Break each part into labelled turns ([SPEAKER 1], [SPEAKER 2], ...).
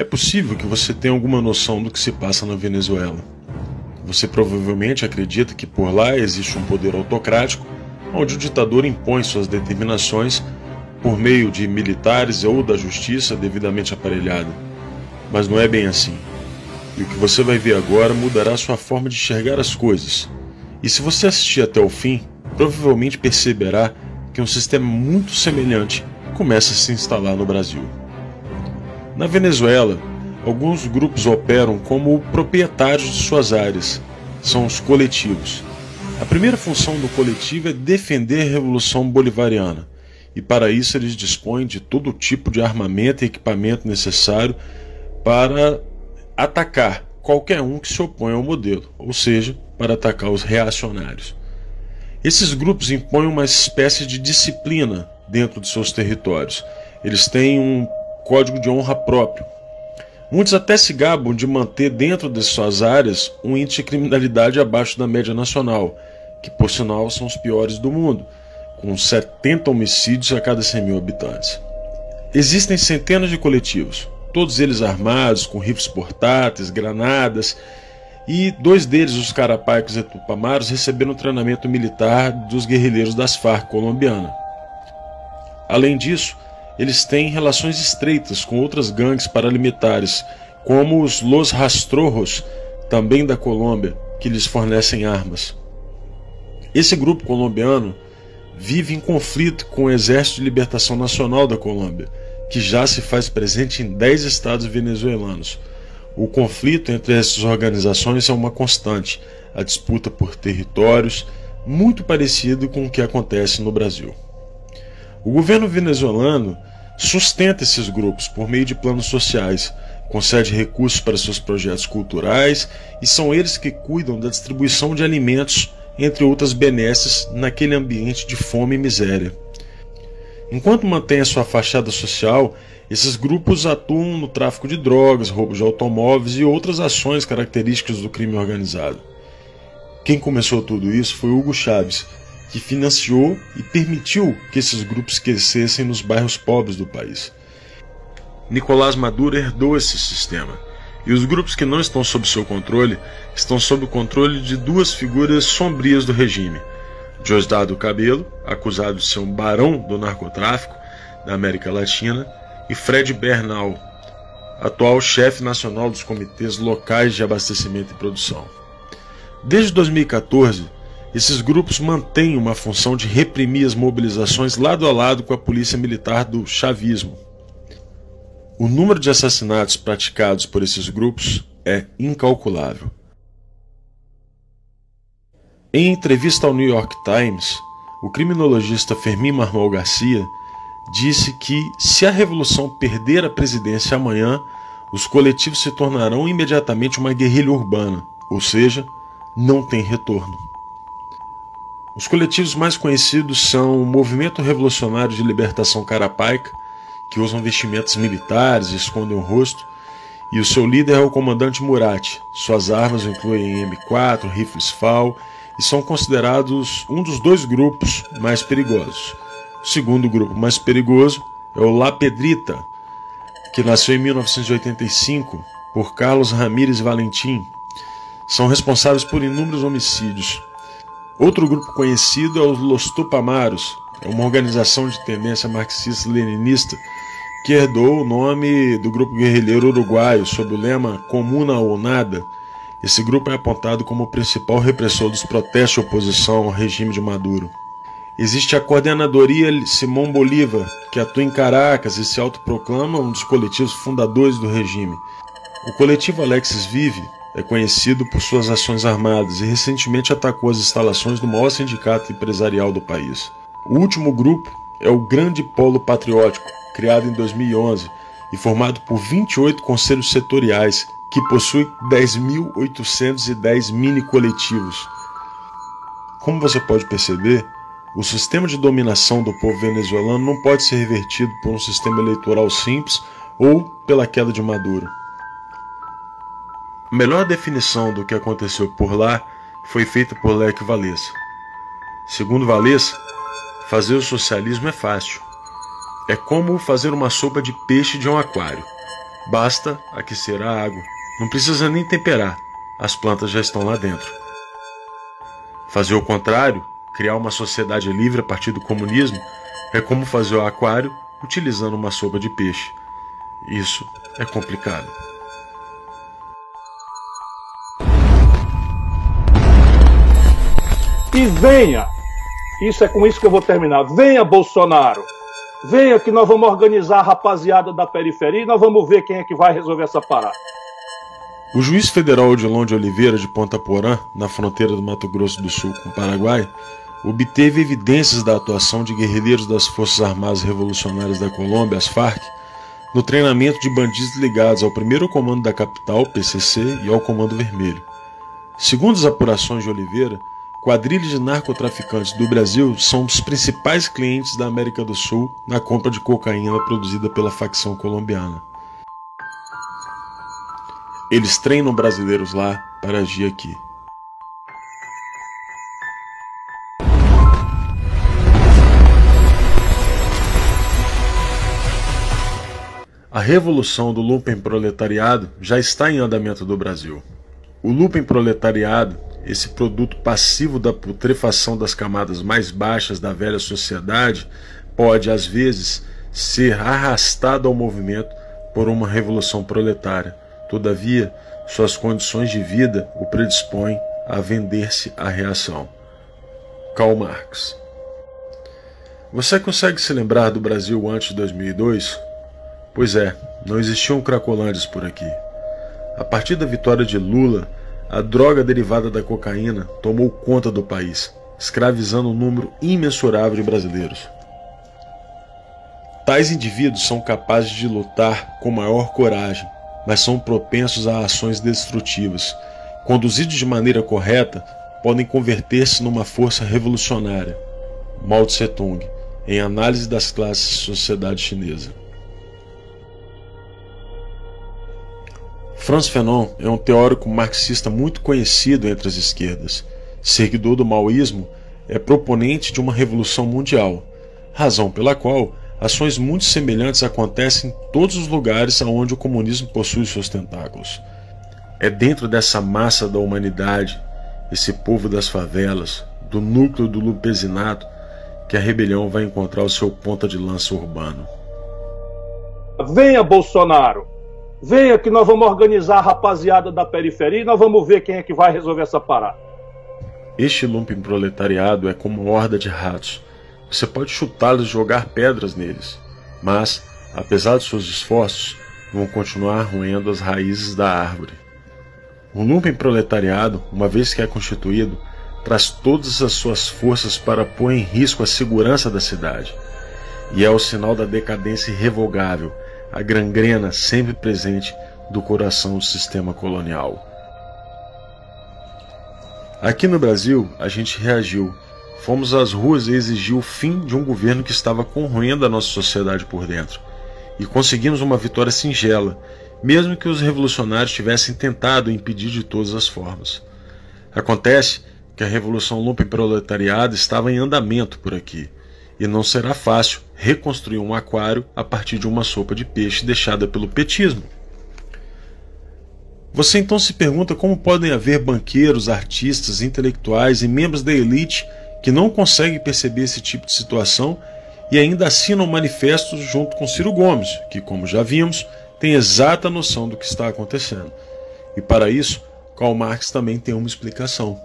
[SPEAKER 1] É possível que você tenha alguma noção do que se passa na Venezuela. Você provavelmente acredita que por lá existe um poder autocrático, onde o ditador impõe suas determinações por meio de militares ou da justiça devidamente aparelhada. Mas não é bem assim. E o que você vai ver agora mudará sua forma de enxergar as coisas. E se você assistir até o fim, provavelmente perceberá que um sistema muito semelhante começa a se instalar no Brasil. Na Venezuela, alguns grupos operam como proprietários de suas áreas. São os coletivos. A primeira função do coletivo é defender a Revolução Bolivariana, e para isso eles dispõem de todo tipo de armamento e equipamento necessário para atacar qualquer um que se oponha ao modelo, ou seja, para atacar os reacionários. Esses grupos impõem uma espécie de disciplina dentro de seus territórios. Eles têm um código de honra próprio. Muitos até se gabam de manter dentro de suas áreas um índice de criminalidade abaixo da média nacional, que por sinal são os piores do mundo, com 70 homicídios a cada 100 mil habitantes. Existem centenas de coletivos, todos eles armados com rifles portáteis, granadas, e dois deles, os Carapaicos e Tupamaros, receberam treinamento militar dos guerrilheiros das Farc colombiana. Além disso, eles têm relações estreitas com outras gangues paramilitares, como os Los Rastrojos, também da Colômbia, que lhes fornecem armas. Esse grupo colombiano vive em conflito com o Exército de Libertação Nacional da Colômbia, que já se faz presente em 10 estados venezuelanos. O conflito entre essas organizações é uma constante, a disputa por territórios, muito parecido com o que acontece no Brasil. O governo venezuelano sustenta esses grupos por meio de planos sociais, concede recursos para seus projetos culturais e são eles que cuidam da distribuição de alimentos, entre outras benesses, naquele ambiente de fome e miséria. Enquanto mantém a sua fachada social, esses grupos atuam no tráfico de drogas, roubo de automóveis e outras ações características do crime organizado. Quem começou tudo isso foi Hugo Chávez, que financiou e permitiu que esses grupos crescessem nos bairros pobres do país. Nicolás Maduro herdou esse sistema, e os grupos que não estão sob seu controle estão sob o controle de duas figuras sombrias do regime: Diosdado Cabelo, acusado de ser um barão do narcotráfico da América Latina, e Fred Bernal, atual chefe nacional dos comitês locais de abastecimento e produção. Desde 2014, esses grupos mantêm uma função de reprimir as mobilizações lado a lado com a polícia militar do chavismo. O número de assassinatos praticados por esses grupos é incalculável. Em entrevista ao New York Times, o criminologista Fermin Marmol Garcia disse que se a revolução perder a presidência amanhã, os coletivos se tornarão imediatamente uma guerrilha urbana, ou seja, não tem retorno. Os coletivos mais conhecidos são o Movimento Revolucionário de Libertação Carapaica, que usam vestimentas militares e escondem o rosto, e o seu líder é o comandante Murat. Suas armas incluem M4, rifles FAL e são considerados um dos dois grupos mais perigosos. O segundo grupo mais perigoso é o La Pedrita, que nasceu em 1985 por Carlos Ramírez Valentim. São responsáveis por inúmeros homicídios, Outro grupo conhecido é os Los Tupamaros, é uma organização de tendência marxista-leninista que herdou o nome do grupo guerrilheiro uruguaio sob o lema Comuna ou Nada. Esse grupo é apontado como o principal repressor dos protestos de oposição ao regime de Maduro. Existe a Coordenadoria Simão Bolívar, que atua em Caracas e se autoproclama um dos coletivos fundadores do regime. O coletivo Alexis Vive é conhecido por suas ações armadas e recentemente atacou as instalações do maior sindicato empresarial do país. O último grupo é o Grande Polo Patriótico, criado em 2011 e formado por 28 conselhos setoriais, que possui 10.810 mini coletivos. Como você pode perceber, o sistema de dominação do povo venezuelano não pode ser revertido por um sistema eleitoral simples ou pela queda de Maduro. A melhor definição do que aconteceu por lá foi feita por Lech Walesa. Segundo Walesa, fazer o socialismo é fácil. É como fazer uma sopa de peixe de um aquário. Basta aquecer a água, não precisa nem temperar, as plantas já estão lá dentro. Fazer o contrário, criar uma sociedade livre a partir do comunismo, é como fazer o aquário utilizando uma sopa de peixe. Isso é complicado.
[SPEAKER 2] E venha, isso é com isso que eu vou terminar. Venha, Bolsonaro. Venha que nós vamos organizar a rapaziada da periferia e nós vamos ver quem é que vai resolver essa parada.
[SPEAKER 1] O juiz federal Odilon de Oliveira de Ponta Porã, na fronteira do Mato Grosso do Sul com o Paraguai, obteve evidências da atuação de guerrilheiros das Forças Armadas Revolucionárias da Colômbia, as FARC, no treinamento de bandidos ligados ao primeiro comando da capital, PCC, e ao Comando Vermelho. Segundo as apurações de Oliveira, quadrilhas de narcotraficantes do Brasil são os principais clientes da América do Sul na compra de cocaína produzida pela facção colombiana. Eles treinam brasileiros lá para agir aqui. A revolução do proletariado já está em andamento do Brasil. O proletariado, esse produto passivo da putrefação das camadas mais baixas da velha sociedade, pode às vezes ser arrastado ao movimento por uma revolução proletária. Todavia, suas condições de vida o predispõem a vender-se à reação. Karl Marx. Você consegue se lembrar do Brasil antes de 2002? Pois é, não existiam cracolândias por aqui. A partir da vitória de Lula, a droga derivada da cocaína tomou conta do país, escravizando um número imensurável de brasileiros. Tais indivíduos são capazes de lutar com maior coragem, mas são propensos a ações destrutivas. Conduzidos de maneira correta, podem converter-se numa força revolucionária. Mao Tse Tung, em Análise das Classes Sociedade Chinesa. Franz Fanon é um teórico marxista muito conhecido entre as esquerdas. Seguidor do maoísmo, é proponente de uma revolução mundial, razão pela qual ações muito semelhantes acontecem em todos os lugares onde o comunismo possui seus tentáculos. É dentro dessa massa da humanidade, esse povo das favelas, do núcleo do lupesinato, que a rebelião vai encontrar o seu ponta de lança urbano.
[SPEAKER 2] Venha, Bolsonaro! Venha que nós vamos organizar a rapaziada da periferia e nós vamos ver quem é que vai resolver essa parada.
[SPEAKER 1] Este lumpen proletariado é como uma horda de ratos. Você pode chutá-los e jogar pedras neles, mas, apesar de seus esforços, vão continuar roendo as raízes da árvore. O lumpen proletariado, uma vez que é constituído, traz todas as suas forças para pôr em risco a segurança da cidade. E é o sinal da decadência irrevogável a gangrena sempre presente do coração do sistema colonial. Aqui no Brasil, a gente reagiu. Fomos às ruas e exigiu o fim de um governo que estava corroendo a nossa sociedade por dentro. E conseguimos uma vitória singela, mesmo que os revolucionários tivessem tentado impedir de todas as formas. Acontece que a revolução lumpen-proletariada estava em andamento por aqui e não será fácil reconstruir um aquário a partir de uma sopa de peixe deixada pelo petismo. Você então se pergunta como podem haver banqueiros, artistas, intelectuais e membros da elite que não conseguem perceber esse tipo de situação e ainda assinam manifestos junto com Ciro Gomes, que, como já vimos, tem exata noção do que está acontecendo. E para isso, Karl Marx também tem uma explicação.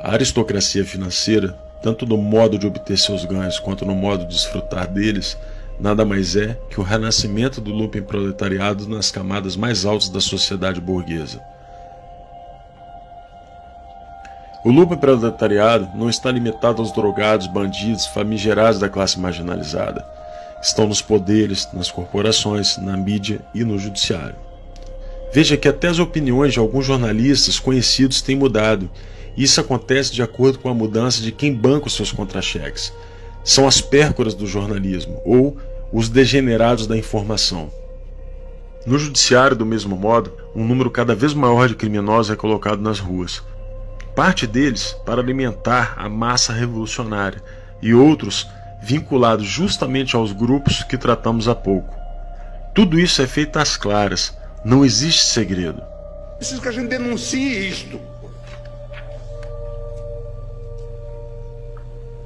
[SPEAKER 1] A aristocracia financeira tanto no modo de obter seus ganhos quanto no modo de desfrutar deles, nada mais é que o renascimento do lumpen proletariado nas camadas mais altas da sociedade burguesa. O lumpen proletariado não está limitado aos drogados, bandidos, famigerados da classe marginalizada. Estão nos poderes, nas corporações, na mídia e no judiciário. Veja que até as opiniões de alguns jornalistas conhecidos têm mudado isso acontece de acordo com a mudança de quem banca os seus contra-cheques. São as pércoras do jornalismo ou os degenerados da informação. No judiciário, do mesmo modo, um número cada vez maior de criminosos é colocado nas ruas. Parte deles para alimentar a massa revolucionária e outros vinculados justamente aos grupos que tratamos há pouco. Tudo isso é feito às claras. Não existe segredo.
[SPEAKER 3] Preciso que a gente denuncie isto.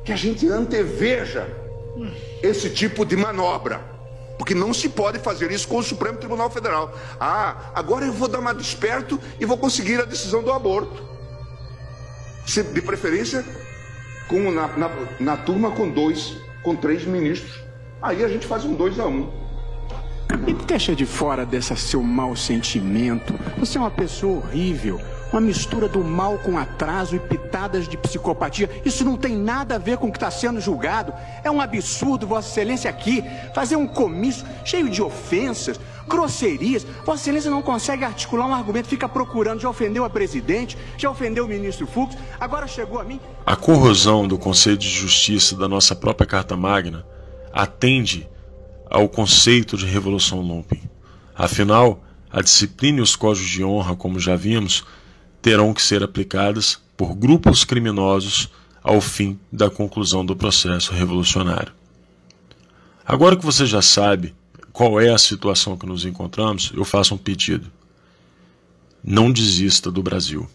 [SPEAKER 3] Que a gente anteveja esse tipo de manobra. Porque não se pode fazer isso com o Supremo Tribunal Federal. Ah, agora eu vou dar uma desperto e vou conseguir a decisão do aborto. De preferência, com, na, na, na turma com dois, com três ministros. Aí a gente faz um dois a um.
[SPEAKER 4] E deixa de fora desse seu mau sentimento. Você é uma pessoa horrível. Uma mistura do mal com atraso e pitadas de psicopatia. Isso não tem nada a ver com o que está sendo julgado. É um absurdo, Vossa Excelência, aqui fazer um comício cheio de ofensas, grosserias. Vossa Excelência não consegue articular um argumento, fica procurando. Já ofendeu a presidente, já ofendeu o ministro Fux, agora chegou a mim.
[SPEAKER 1] A corrosão do Conselho de Justiça da nossa própria Carta Magna atende ao conceito de revolução lumpen. Afinal, a disciplina e os códigos de honra, como já vimos, terão que ser aplicadas por grupos criminosos ao fim da conclusão do processo revolucionário. Agora que você já sabe qual é a situação que nos encontramos, eu faço um pedido. Não desista do Brasil.